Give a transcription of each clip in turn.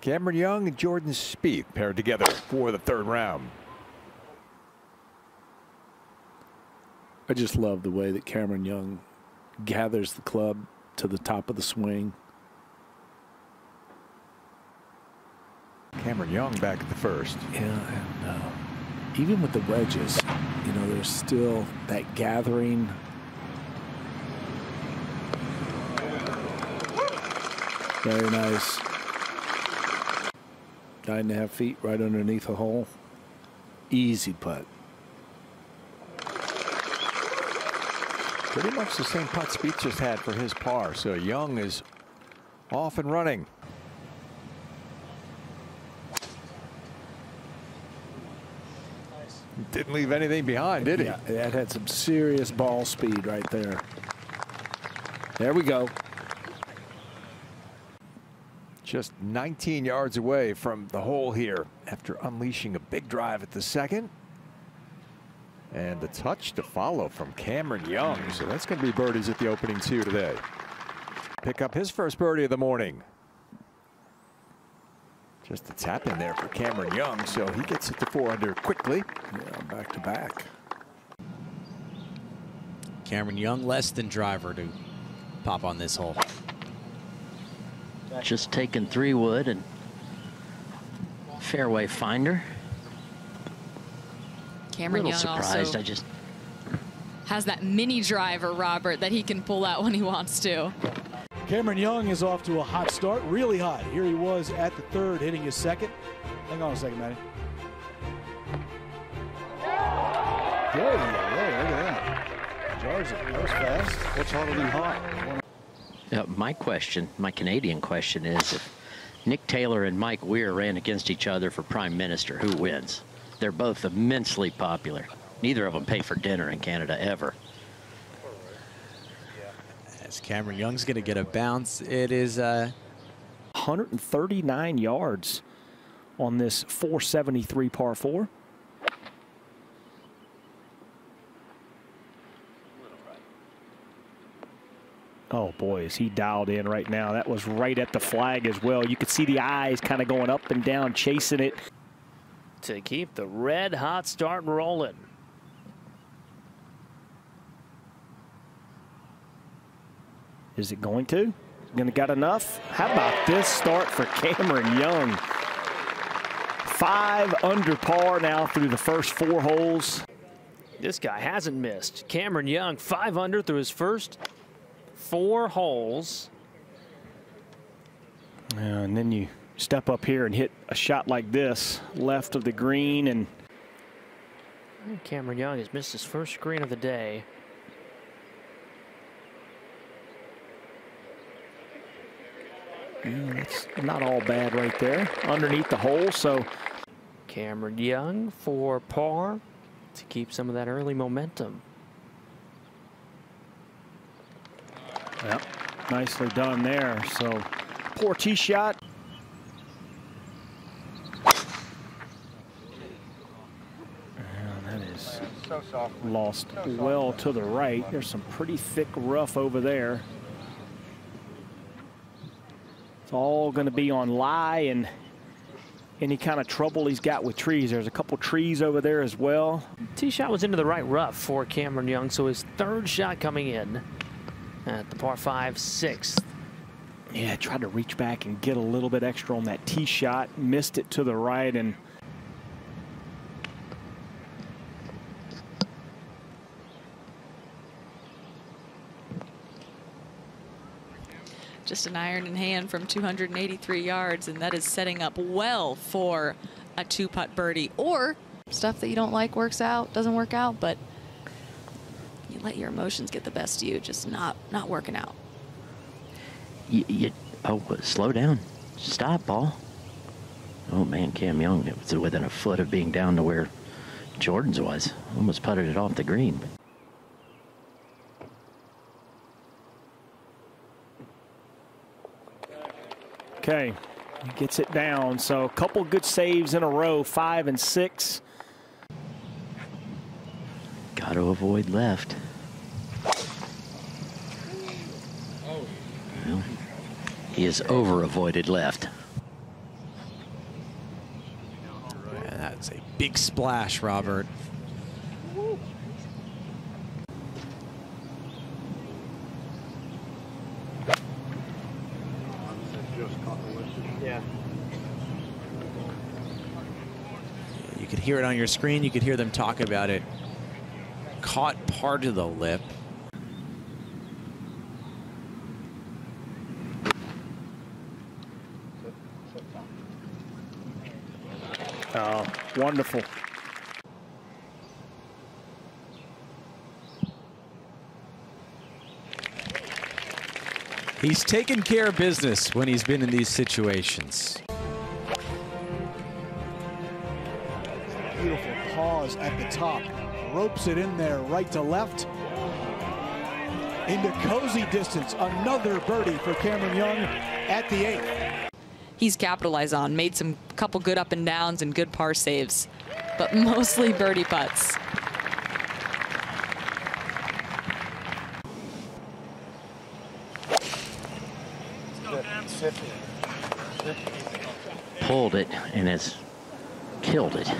Cameron Young and Jordan Spieth paired together for the third round. I just love the way that Cameron Young gathers the club to the top of the swing. Cameron Young back at the first. Yeah, and uh, even with the wedges, you know, there's still that gathering. Very nice. Nine and a half feet right underneath the hole. Easy putt. Pretty much the same putt Spieth just had for his par. So Young is off and running. Didn't leave anything behind, did he? Yeah, that had some serious ball speed right there. There we go. Just 19 yards away from the hole here after unleashing a big drive at the second. And the touch to follow from Cameron Young. So that's going to be birdies at the opening two today. Pick up his first birdie of the morning. Just a tap in there for Cameron Young. So he gets it to four under quickly. Yeah, back to back. Cameron Young less than driver to pop on this hole. Just taking three wood and fairway finder. Cameron a Young little surprised. also I just has that mini driver, Robert, that he can pull out when he wants to. Cameron Young is off to a hot start, really hot. Here he was at the third, hitting his second. Hang on a second, Matty. There you go. Look at that. Jars it. That was fast. What's harder than hot? Uh, my question, my Canadian question is if Nick Taylor and Mike Weir ran against each other for prime minister, who wins? They're both immensely popular. Neither of them pay for dinner in Canada ever. As Cameron Young's going to get a bounce, it is uh, 139 yards on this 473 par 4. Oh boy, is he dialed in right now. That was right at the flag as well. You could see the eyes kind of going up and down, chasing it. To keep the red hot start rolling. Is it going to? Going to got enough? How about this start for Cameron Young? Five under par now through the first four holes. This guy hasn't missed. Cameron Young, five under through his first four holes. And then you step up here and hit a shot like this, left of the green, and Cameron Young has missed his first green of the day. it's not all bad right there underneath the hole. So Cameron Young for par to keep some of that early momentum. Yep, nicely done there. So poor tee shot. That is lost well to the right. There's some pretty thick rough over there. It's all going to be on lie and any kind of trouble he's got with trees. There's a couple trees over there as well. Tee shot was into the right rough for Cameron Young, so his third shot coming in at the par five sixth. Yeah, tried to reach back and get a little bit extra on that tee shot. Missed it to the right and Just an iron in hand from 283 yards, and that is setting up well for a two putt birdie or stuff that you don't like works out, doesn't work out, but you let your emotions get the best of you, just not not working out. You, you, oh, slow down. Stop, ball. Oh, man, Cam Young, it was within a foot of being down to where Jordan's was. Almost putted it off the green. Okay, he gets it down. So a couple good saves in a row, five and six. Got to avoid left. Well, he has over avoided left. That's a big splash, Robert. Yeah. You could hear it on your screen. You could hear them talk about it. Caught part of the lip. Oh, wonderful. He's taken care of business when he's been in these situations. Beautiful pause at the top. Ropes it in there right to left. Into cozy distance. Another birdie for Cameron Young at the eighth. He's capitalized on, made some couple good up and downs and good par saves, but mostly birdie putts. Pulled it and has killed it.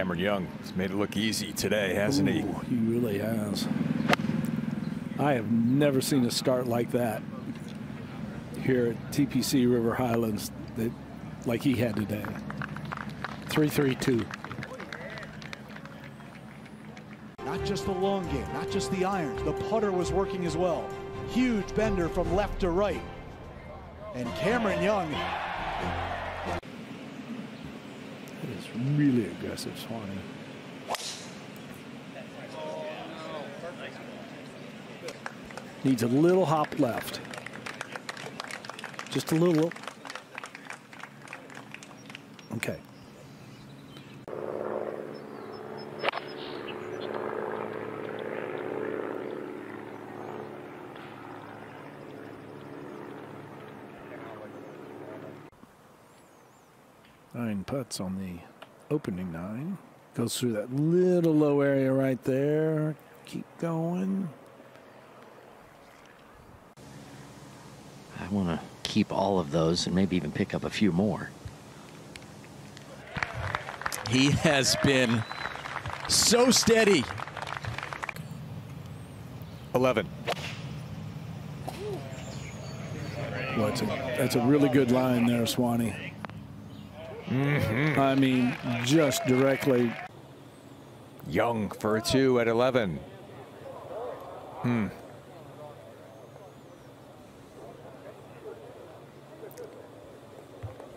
Cameron Young has made it look easy today, hasn't he? Ooh, he really has. I have never seen a start like that here at TPC River Highlands that like he had today. 332. Not just the long game, not just the irons. The putter was working as well. Huge bender from left to right. And Cameron Young really aggressive, Swanee. Needs a little hop left. Just a little. Okay. Nine putts on the opening nine. Goes through that little low area right there. Keep going. I want to keep all of those and maybe even pick up a few more. He has been so steady. 11. Well, that's a, that's a really good line there, Swanee. I mean, just directly. Young for a two at 11. Hmm.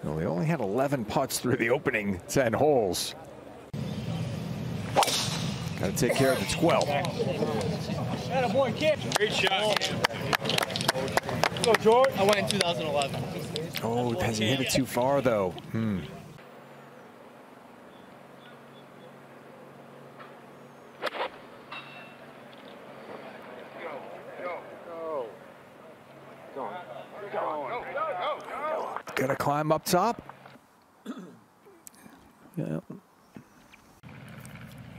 Well, they only had 11 putts through the opening 10 holes. Got to take care of the 12. Great shot. Go, George. I went in 2011. Oh, has he hit it too far, though? Hmm. Climb up top. Yeah.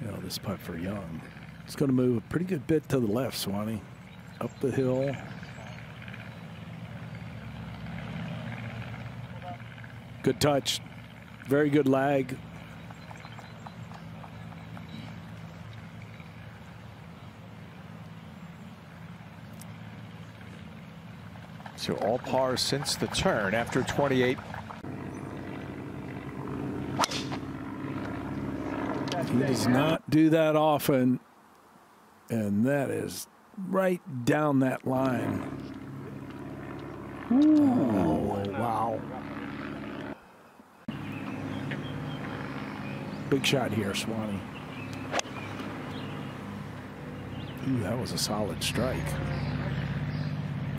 You know, this putt for Young. It's going to move a pretty good bit to the left, Swanee. Up the hill. Good touch. Very good lag. So all par since the turn after 28. He does not do that often. And that is right down that line. Oh, wow. Big shot here, Swanee. Ooh, that was a solid strike.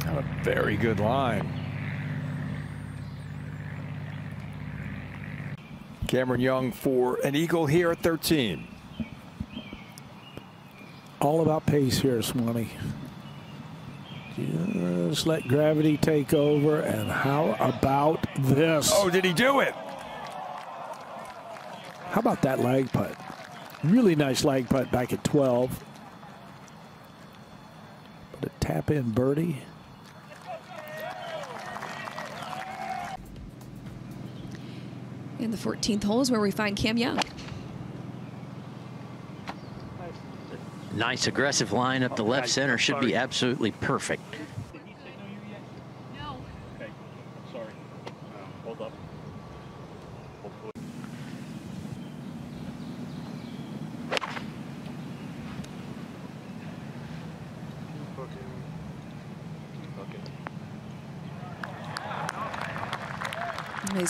A very good line. Cameron Young for an eagle here at 13. All about pace here, Swanee. Just let gravity take over. And how about this? Oh, did he do it? How about that lag putt? Really nice lag putt back at 12. But a tap in birdie. And the 14th hole is where we find Cam Young. Nice aggressive line up the left center. Should be absolutely perfect.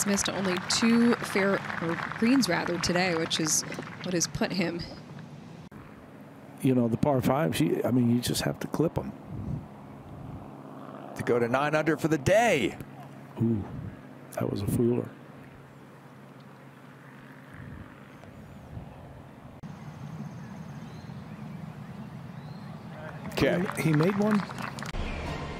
He's missed only two fair or greens rather today, which is what has put him. You know, the par fives, you, I mean, you just have to clip them. To go to nine under for the day. Ooh, that was a fooler. Okay. He made one.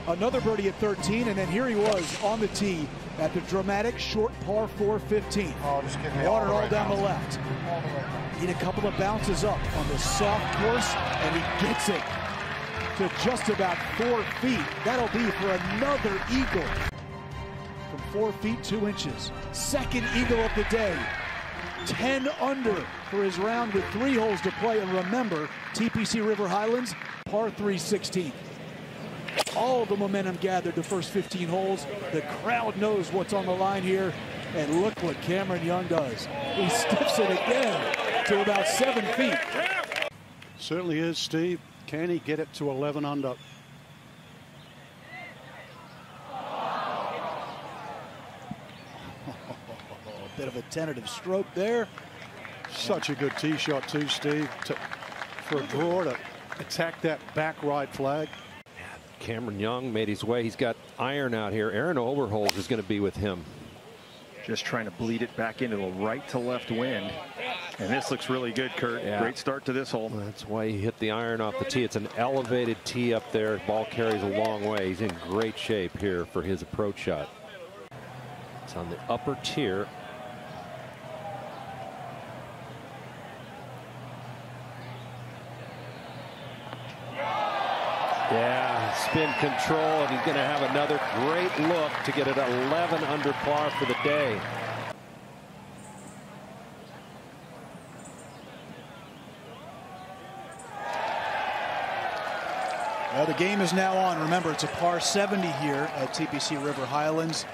Another birdie at 13, and then here he was on the tee at the dramatic short par 4 15. Oh, just give me Water all, all, down the left. All the way down. Need a couple of bounces up on the soft course, and he gets it to just about four feet. That'll be for another eagle from four feet two inches. Second eagle of the day. 10 under for his round with three holes to play. And remember, TPC River Highlands, par 3 16th. All the momentum gathered the first 15 holes. The crowd knows what's on the line here. And look what Cameron Young does. He stiffs it again to about seven feet. Certainly is, Steve. Can he get it to 11 under? A bit of a tentative stroke there. Such a good tee shot too, Steve, to, for a draw to attack that back right flag. Cameron Young made his way. He's got iron out here. Aaron Overholz is going to be with him. Just trying to bleed it back into the right to left wind. And this looks really good, Kurt. Yeah. Great start to this hole. That's why he hit the iron off the tee. It's an elevated tee up there. Ball carries a long way. He's in great shape here for his approach shot. It's on the upper tier. Yeah, spin control, and he's going to have another great look to get it 11 under par for the day. Well, the game is now on. Remember, it's a par 70 here at TPC River Highlands.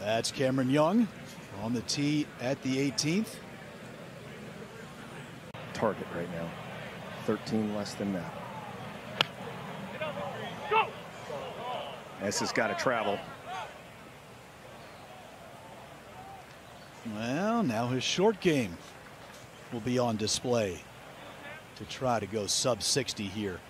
That's Cameron Young on the tee at the 18th. Target right now. 13 less than that. This has got to travel. Well, now his short game will be on display to try to go sub 60 here.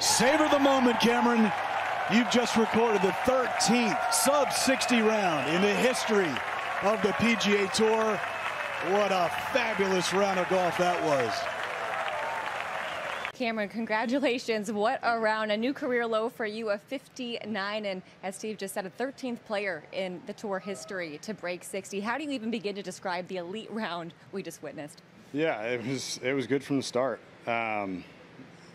Savor the moment, Cameron. You've just recorded the 13th sub 60 round in the history of the PGA Tour. What a fabulous round of golf that was. Cameron, congratulations. What a round. A new career low for you of 59. And as Steve just said, a 13th player in the tour history to break 60. How do you even begin to describe the elite round we just witnessed? Yeah, it was it was good from the start. Um,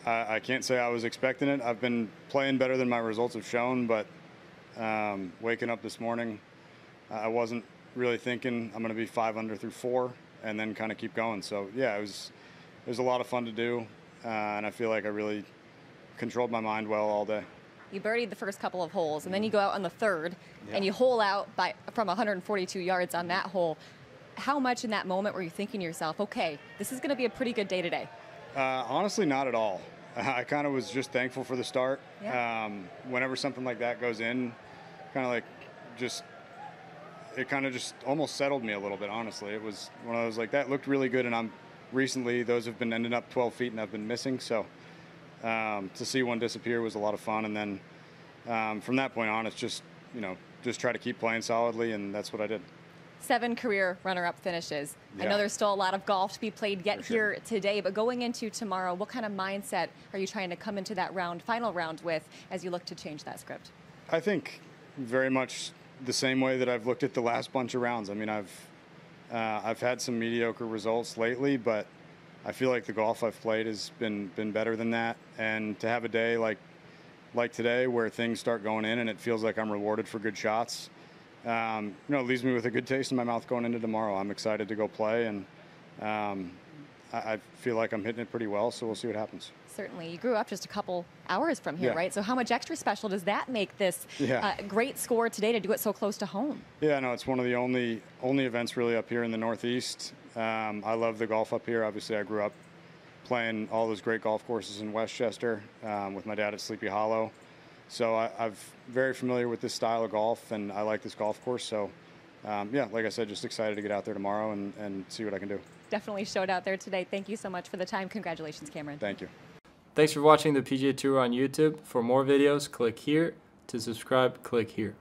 I, I, can't say I was expecting it. I've been playing better than my results have shown, but um, waking up this morning, I wasn't really thinking I'm going to be five under through four, and then kind of keep going. So yeah, it was it was a lot of fun to do, uh, and I feel like I really controlled my mind well all day. You birdied the first couple of holes, and then you go out on the third, Yeah. and you hole out by from 142 yards on that hole. How much in that moment were you thinking to yourself, okay, this is going to be a pretty good day today? Uh, honestly, not at all. I kind of was just thankful for the start. Yeah. Um, whenever something like that goes in, kind of like just, it kind of just almost settled me a little bit, honestly. It was one of those like that looked really good, and I'm recently, those have been ending up 12 feet and I've been missing. So um, to see one disappear was a lot of fun. And then um, from that point on, it's just, you know, just try to keep playing solidly, and that's what I did. Seven career runner-up finishes. I know there's still a lot of golf to be played yet here today, but going into tomorrow, what kind of mindset are you trying to come into that round, final round with, as you look to change that script? I think very much the same way that I've looked at the last bunch of rounds. I mean, I've uh, I've had some mediocre results lately, but I feel like the golf I've played has been been better than that. And to have a day like like today where things start going in and it feels like I'm rewarded for good shots, um, you know, it leaves me with a good taste in my mouth going into tomorrow. I'm excited to go play, and um, I, I feel like I'm hitting it pretty well. So we'll see what happens. Certainly. You grew up just a couple hours from here, Yeah. right? So how much extra special does that make this Yeah. uh, great score today to do it so close to home? Yeah, no, it's one of the only only events really up here in the Northeast. Um, I love the golf up here. Obviously, I grew up playing all those great golf courses in Westchester um, with my dad at Sleepy Hollow. So I, I'm very familiar with this style of golf, and I like this golf course. So, um, yeah, like I said, just excited to get out there tomorrow and, and see what I can do. Definitely showed out there today. Thank you so much for the time. Congratulations, Cameron. Thank you. Thanks for watching the PGA Tour on YouTube. For more videos, click here. To subscribe, click here.